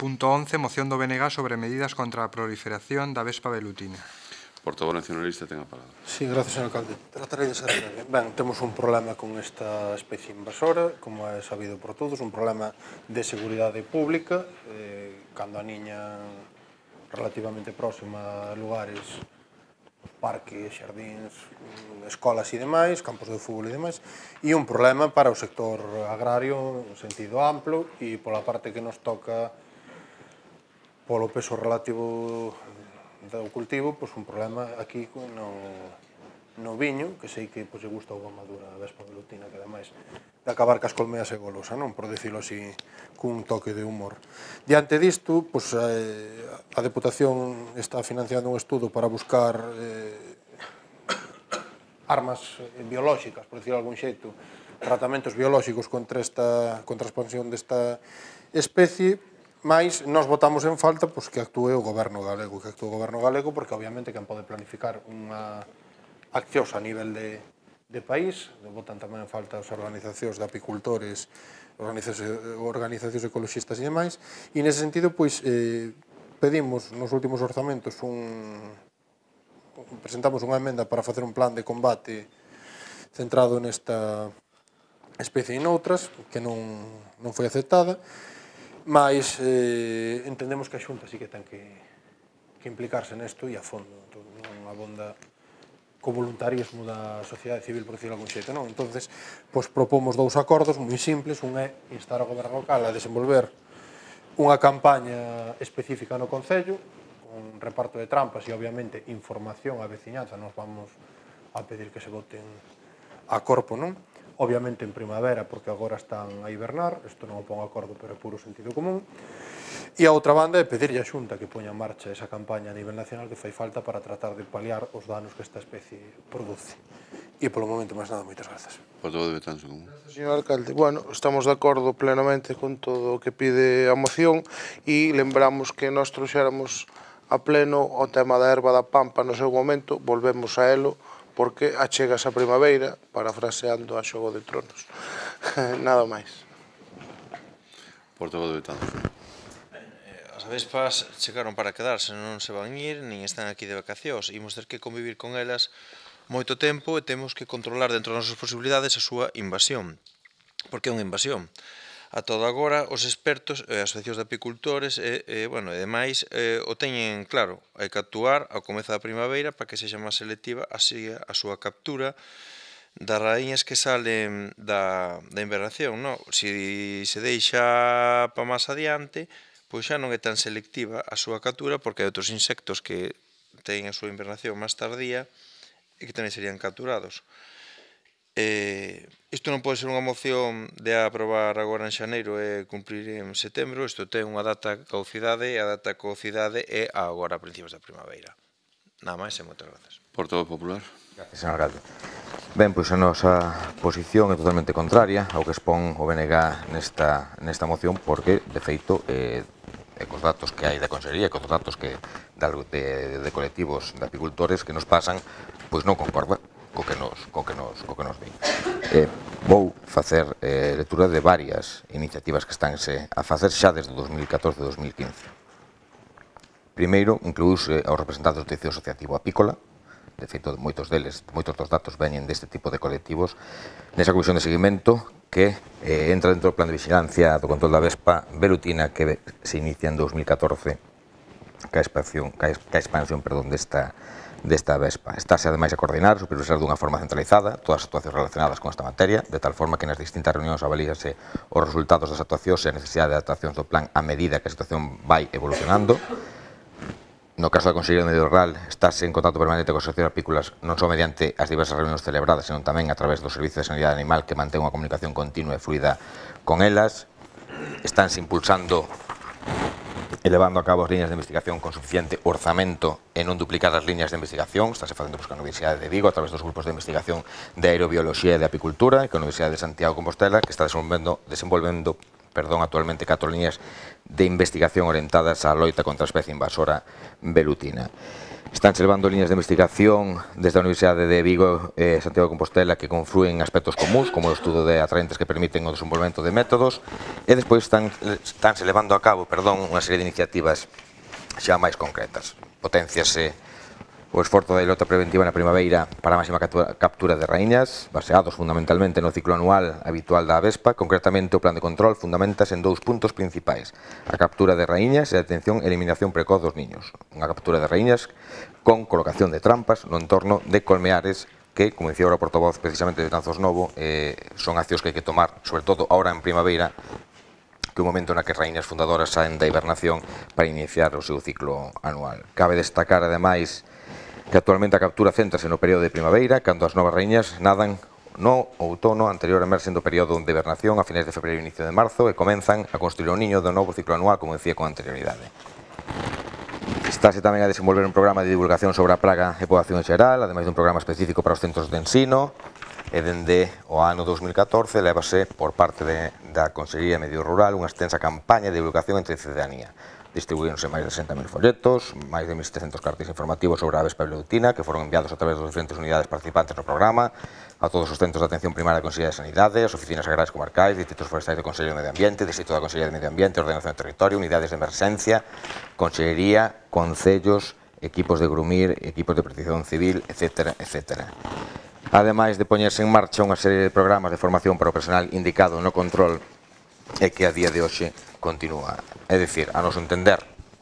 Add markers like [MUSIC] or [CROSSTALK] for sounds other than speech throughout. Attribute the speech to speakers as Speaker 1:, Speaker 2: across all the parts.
Speaker 1: Punto 11, moción do BNG sobre medidas contra a proliferación da vespa velutina.
Speaker 2: Portavoz nacionalista, ten a palabra.
Speaker 3: Sí, gracias, señor alcalde. Tratarei de ser breve. Ben, temos un problema con esta especie invasora, como é sabido por todos, un problema de seguridade pública, eh, cando a niña relativamente próxima a lugares parques, xardíns, escolas e demais, campos de fútbol e demais, e un problema para o sector agrario en sentido amplo e pola parte que nos toca polo peso relativo do cultivo, pois un problema aquí no, no viño, que sei que pois, gusta a uva madura a vespa velutina, que ademais de acabar cas colmeas e golosa, non? Por decirlo así, cun toque de humor. Diante disto, pois, eh, a Deputación está financiando un estudo para buscar eh, armas biolóxicas, por dicir algún xeito, tratamentos biolóxicos contra esta contra a expansión desta especie, Mais nós votamos en falta pois, que actúe o goberno galego, que actúe o goberno galego, porque obviamente quen pode planificar unha accións a nivel de, de país, votan tamén en falta as organizacións de apicultores, organizacións, organizacións ecologistas e demais, e nese sentido, pois, eh, pedimos nos últimos orzamentos un presentamos unha emenda para facer un plan de combate centrado nesta especie e noutras, que non, non foi aceptada, Mas eh, entendemos que a Xunta sí que ten que, que implicarse nesto e a fondo. Entón, non abonda co voluntarismo da sociedade civil, por decirlo algún xeito, non? Entón, pois, propomos dous acordos moi simples. Un é instar ao goberno local a desenvolver unha campaña específica no Concello, un reparto de trampas e, obviamente, información á veciñanza. Nos vamos a pedir que se voten a corpo, non? obviamente en primavera, porque agora están a hibernar, isto non o pon acordo, pero é puro sentido común, e a outra banda é pedirlle a Xunta que poña en marcha esa campaña a nivel nacional que fai falta para tratar de paliar os danos que esta especie produce. E polo momento, máis nada, moitas grazas.
Speaker 2: Por todo de tan Común.
Speaker 4: Señor alcalde, bueno, estamos de acordo plenamente con todo o que pide a moción e lembramos que nós trouxéramos a pleno o tema da erva da pampa no seu momento, volvemos a elo, porque achegas a primavera parafraseando a Xogo de Tronos. [LAUGHS] Nada máis.
Speaker 2: Portavoz de Tanzo.
Speaker 5: As avespas chegaron para quedarse, non se van ir, nin están aquí de vacacións. Imos ter que convivir con elas moito tempo e temos que controlar dentro das nosas posibilidades a súa invasión. Porque é unha invasión. A todo agora, os expertos e as asociacións de apicultores e, e bueno, e demais e, o teñen claro, hai que actuar ao comezo da primavera para que sexa máis selectiva así a súa captura das raíñas que salen da, da invernación, non? Si se deixa para máis adiante, pois xa non é tan selectiva a súa captura porque hai outros insectos que teñen a súa invernación máis tardía e que tamén serían capturados. Eh, isto non pode ser unha moción de aprobar agora en xaneiro e cumprir en setembro, isto ten unha data caucidade e a data caucidade é agora a principios da primavera. Nada máis e moitas grazas.
Speaker 2: Por todo popular.
Speaker 6: Gracias, señor alcalde. Ben, pois a nosa posición é totalmente contraria ao que expón o BNG nesta, nesta moción porque, de feito, eh, e cos datos que hai da Consellería e cos datos que de, de, de colectivos de apicultores que nos pasan, pois non concorda co que nos, co que nos, co que nos vin. Eh, vou facer eh, lectura de varias iniciativas que estánse a facer xa desde 2014-2015. Primeiro, incluíuse aos representantes do tecido asociativo apícola, de feito, moitos deles, moitos dos datos veñen deste tipo de colectivos, nesa comisión de seguimento que eh, entra dentro do plan de vigilancia do control da Vespa velutina que se inicia en 2014 ca expansión, ca expansión perdón, desta, desta Vespa. Estáse ademais a coordinar supervisar dunha forma centralizada todas as actuacións relacionadas con esta materia, de tal forma que nas distintas reunións avalíase os resultados das actuacións e a necesidade de adaptacións do plan a medida que a situación vai evolucionando. No caso da Consellería do Medio Rural, estáse en contacto permanente con Asociación asociacións apícolas non só mediante as diversas reunións celebradas, senón tamén a través do Servicio de Sanidade Animal que mantén unha comunicación continua e fluida con elas. Estánse impulsando elevando a cabo as líneas de investigación con suficiente orzamento e non duplicar as líneas de investigación. Estáse facendo pois, con a Universidade de Vigo a través dos grupos de investigación de aerobioloxía e de apicultura e con a Universidade de Santiago Compostela que está desenvolvendo perdón, actualmente catro líneas de investigación orientadas á loita contra a especie invasora velutina. Están levando líneas de investigación desde a Universidade de Vigo e Santiago de Compostela que confluen aspectos comuns, como o estudo de atraentes que permiten o desenvolvemento de métodos, e despois están, estánse levando a cabo perdón, unha serie de iniciativas xa máis concretas. Potenciase O esforzo da ilota preventiva na primavera para a máxima captura de raíñas, baseados fundamentalmente no ciclo anual habitual da Avespa, concretamente o plan de control fundamentas en dous puntos principais, a captura de raíñas e a atención e eliminación precoz dos niños. Unha captura de raíñas con colocación de trampas no entorno de colmeares que, como dicía ahora o portavoz precisamente de Tanzos Novo, eh, son accións que hai que tomar, sobre todo ahora en primavera, que o momento na que raíñas fundadoras saen da hibernación para iniciar o seu ciclo anual. Cabe destacar, ademais, que actualmente a captura céntrase no período de primavera, cando as novas reiñas nadan no outono anterior emerxen do período de hibernación a finais de febreiro e inicio de marzo e comenzan a construir o niño do novo ciclo anual, como decía con anterioridade. Estáse tamén a desenvolver un programa de divulgación sobre a praga e poboación en xeral, ademais dun programa específico para os centros de ensino, e dende o ano 2014 levase por parte de, da Consellería de Medio Rural unha extensa campaña de divulgación entre a cidadanía, Distribuíronse máis de 60.000 folletos, máis de 1.700 cartéis informativos sobre a vespa bleutina, que foron enviados a través das diferentes unidades participantes no programa, a todos os centros de atención primaria da Consellería de Sanidade, as oficinas agrarias comarcais, distritos forestais do Consello de Medio Ambiente, Distrito da Consellería de Medio Ambiente, Ordenación do Territorio, unidades de emerxencia, Consellería, concellos, equipos de grumir, equipos de protección civil, etc. etc. Ademais de poñerse en marcha unha serie de programas de formación para o personal indicado no control e que a día de hoxe continúa. É dicir, a nos entender,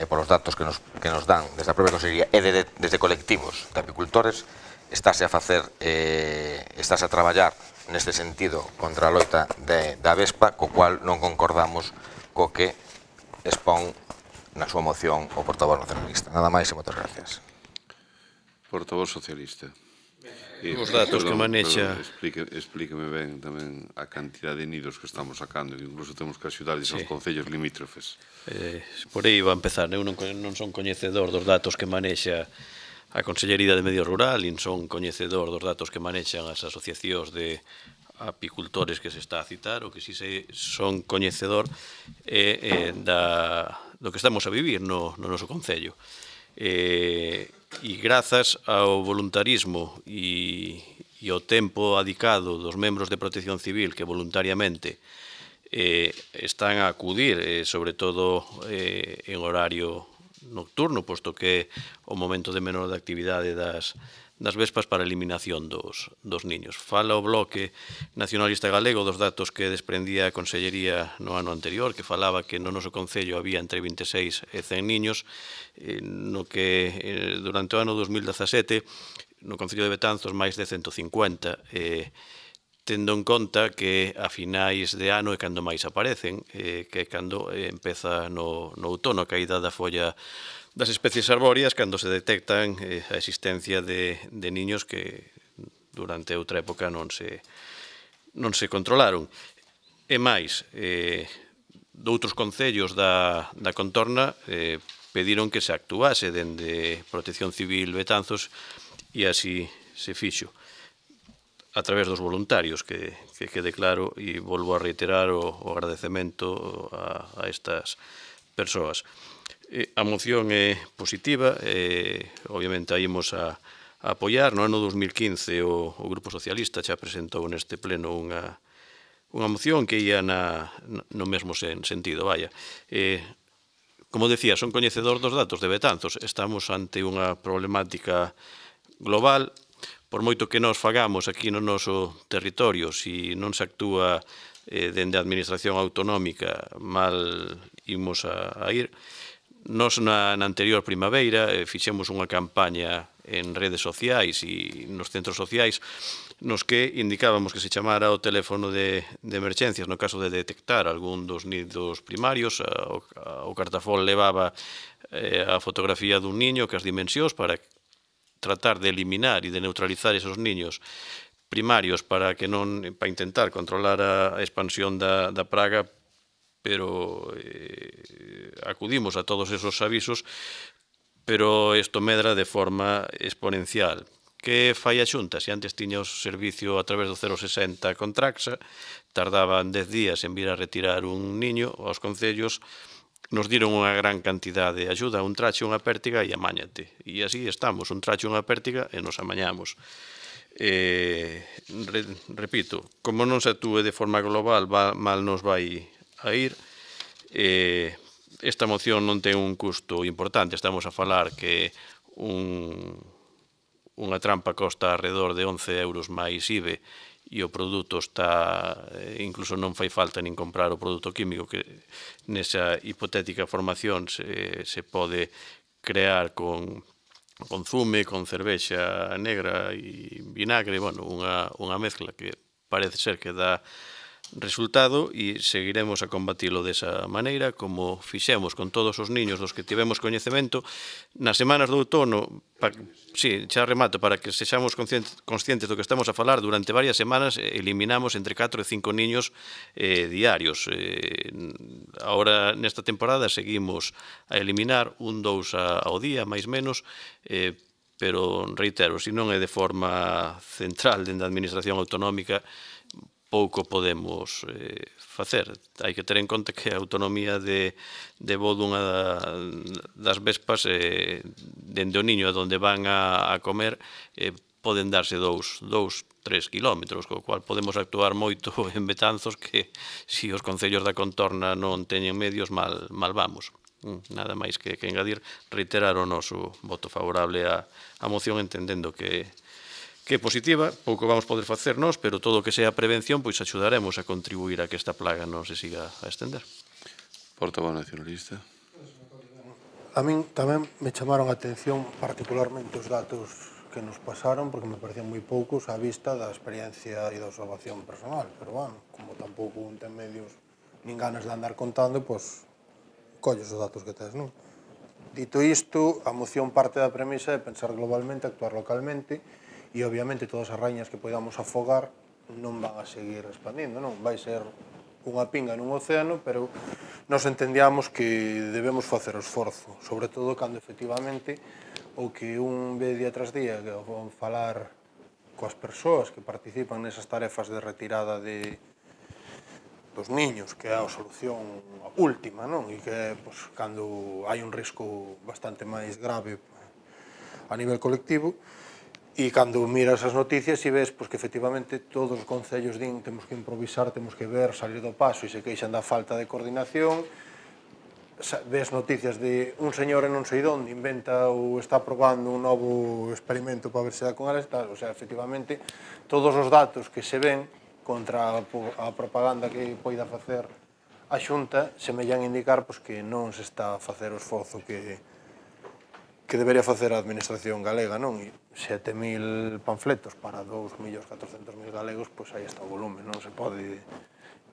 Speaker 6: e polos datos que nos, que nos dan desde a propia Consellería e de, de, desde colectivos de apicultores, estáse a facer, eh, estáse a traballar neste sentido contra a loita de, da Vespa, co cual non concordamos co que expón na súa moción o portavoz nacionalista. Nada máis e moitas gracias.
Speaker 2: Portavoz socialista.
Speaker 7: E, os datos perdón, que manexa...
Speaker 2: Perdón, explique, explíqueme ben tamén a cantidad de nidos que estamos sacando, que incluso temos que axudar sí. aos concellos limítrofes.
Speaker 7: Eh, por aí va a empezar, eu non, non son coñecedor dos datos que manexa a Consellería de Medio Rural, nin son coñecedor dos datos que manexan as asociacións de apicultores que se está a citar, o que si se son coñecedor eh, eh, da, do que estamos a vivir no, no noso Concello. Eh, e grazas ao voluntarismo e, e ao tempo adicado dos membros de protección civil que voluntariamente eh, están a acudir, eh, sobre todo eh, en horario nocturno, posto que é o momento de menor de actividade das, das vespas para a eliminación dos, dos niños. Fala o Bloque Nacionalista Galego dos datos que desprendía a Consellería no ano anterior, que falaba que no noso Concello había entre 26 e 100 niños, eh, no que eh, durante o ano 2017 no Concello de Betanzos máis de 150 eh, tendo en conta que a finais de ano é cando máis aparecen, eh, que é cando eh, empeza no, no outono a caída da folla das especies arbóreas cando se detectan eh, a existencia de, de niños que durante outra época non se, non se controlaron. E máis, eh, doutros concellos da, da contorna eh, pediron que se actuase dende Protección Civil Betanzos e así se fixo a través dos voluntarios que, que quede claro e volvo a reiterar o, o agradecemento a, a estas persoas. Eh, a moción é positiva, e, obviamente a imos a, a apoiar. No ano 2015 o, o Grupo Socialista xa presentou neste pleno unha, unha moción que ia na, no mesmo sen, sentido, vaya. Eh, como decía, son coñecedor dos datos de Betanzos. Estamos ante unha problemática global por moito que nós fagamos aquí no noso territorio, se si non se actúa eh, dende a Administración Autonómica, mal imos a, a ir. Nos na, na anterior primavera eh, fixemos unha campaña en redes sociais e nos centros sociais nos que indicábamos que se chamara o teléfono de, de emerxencias no caso de detectar algún dos nidos primarios a, o, a, o cartafón levaba eh, a fotografía dun niño que as dimensións para tratar de eliminar e de neutralizar esos niños primarios para que non para intentar controlar a expansión da, da praga pero eh, acudimos a todos esos avisos pero isto medra de forma exponencial que fai a xunta? Se antes tiña o servicio a través do 060 con Traxa, tardaban 10 días en vir a retirar un niño aos concellos, nos diron unha gran cantidade de axuda, un tracho, unha pértiga e amáñate. E así estamos, un tracho, unha pértiga e nos amañamos. Eh, re, repito, como non se atúe de forma global, va, mal nos vai a ir. Eh, esta moción non ten un custo importante, estamos a falar que un, unha trampa costa alrededor de 11 euros máis IBE e o produto está eh, incluso non fai falta nin comprar o produto químico que nesa hipotética formación se, se pode crear con con zume, con cervexa negra e vinagre, bueno, unha, unha mezcla que parece ser que dá resultado e seguiremos a combatilo desa maneira como fixemos con todos os niños dos que tivemos coñecemento. Nas semanas do outono pa, sí, xa remato para que sexamos conscientes do que estamos a falar durante varias semanas eh, eliminamos entre 4 e 5 niños eh, diarios. Eh, ahora nesta temporada seguimos a eliminar un dous ao día máis menos eh, pero reitero, se non é de forma central dentro da Administración Autonómica pouco podemos eh, facer. Hai que ter en conta que a autonomía de, de voo dunha das vespas eh, dende o niño a donde van a, a comer eh, poden darse dous, dous, tres kilómetros, co cual podemos actuar moito [LAUGHS] en Betanzos que se si os concellos da contorna non teñen medios, mal, mal vamos. Mm, nada máis que, que engadir, reiterar o noso voto favorable a, a moción entendendo que que é positiva, pouco vamos poder facer nós, pero todo o que sea prevención, pois axudaremos a contribuir a que esta plaga non se siga a estender.
Speaker 2: Portavoz nacionalista.
Speaker 3: A min tamén me chamaron a atención particularmente os datos que nos pasaron, porque me parecían moi poucos á vista da experiencia e da observación personal. Pero, bueno, como tampouco un ten medios nin ganas de andar contando, pois colles os datos que tes, non? Dito isto, a moción parte da premisa de pensar globalmente, actuar localmente, e obviamente todas as rañas que podamos afogar non van a seguir expandindo, non? Vai ser unha pinga nun océano, pero nos entendíamos que debemos facer o esforzo, sobre todo cando efectivamente o que un ve día tras día que van falar coas persoas que participan nesas tarefas de retirada de dos niños, que é a solución última, non? E que pois, cando hai un risco bastante máis grave a nivel colectivo, E cando miras as noticias e ves pois, que efectivamente todos os concellos din temos que improvisar, temos que ver, salir do paso e se queixan da falta de coordinación, ves noticias de un señor en non sei onde inventa ou está probando un novo experimento para ver se dá con elas, tal, o sea, efectivamente todos os datos que se ven contra a propaganda que poida facer a Xunta semellan indicar pois, que non se está a facer o esforzo que, que debería facer a Administración galega, non? E 7.000 panfletos para 2.400.000 galegos, pois aí está o volume, non se pode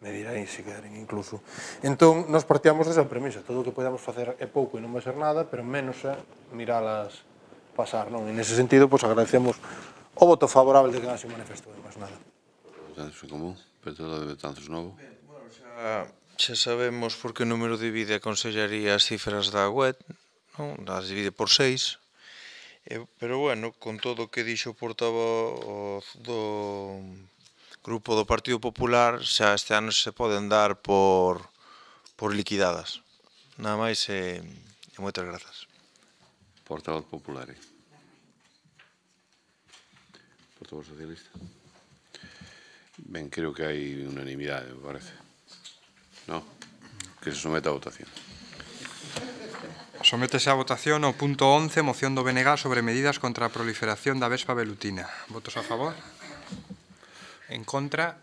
Speaker 3: medir aí, se queren incluso. Entón, nos partíamos desa premisa, todo o que podamos facer é pouco e non vai ser nada, pero menos é miralas pasar, non? E nese sentido, pois agradecemos o voto favorable de que non se manifestou, máis nada.
Speaker 2: Betanzos en común, Petrela de Betanzos Novo.
Speaker 5: Ben, bueno, xa, xa sabemos por que número divide a Consellería as cifras da web, non? As divide por 6. E, eh, pero bueno, con todo o que dixo o portavoz do grupo do Partido Popular, xa este ano se poden dar por por liquidadas. Nada máis e, e moitas grazas.
Speaker 2: Portavoz Popular. Eh. Portavoz Socialista. Ben, creo que hai unanimidade, me parece. No, que se someta a votación.
Speaker 1: Sométese a votación o punto 11, moción do BNG sobre medidas contra a proliferación da vespa velutina. Votos a favor? En contra?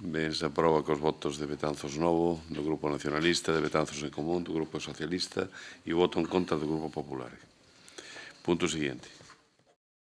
Speaker 2: Ben, se aproba cos votos de Betanzos Novo, do Grupo Nacionalista, de Betanzos en Común, do Grupo Socialista e voto en contra do Grupo Popular. Punto siguiente.